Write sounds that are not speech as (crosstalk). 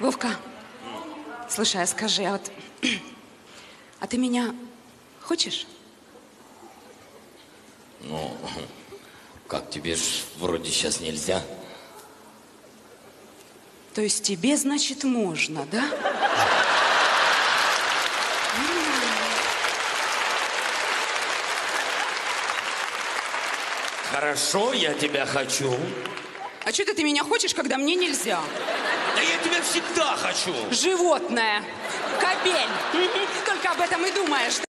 Вовка, слушай, а скажи, а вот... (clears throat) А ты меня хочешь? Ну, как тебе ж вроде сейчас нельзя. То есть тебе, значит, можно, да? Хорошо, я тебя хочу. А что ты меня хочешь, когда мне нельзя? Да я тебя хочу. Животное. Кобель. Только об этом и думаешь.